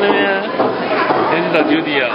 对呀现在到酒店